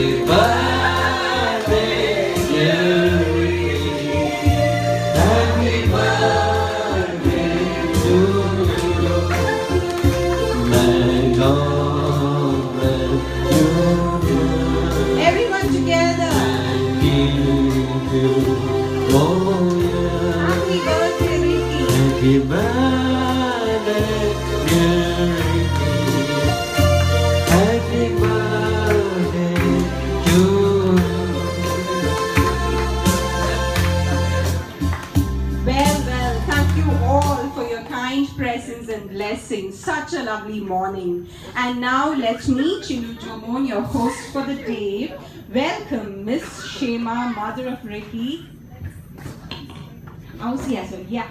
Happy birthday, Happy birthday to you. May you. Happy birthday, Ricky. Happy birthday. You all for your kind presence and blessings. Such a lovely morning. And now let me, Chindu Jomon, your host for the day, welcome Miss Shema, mother of Ricky. Oh, yes, yeah.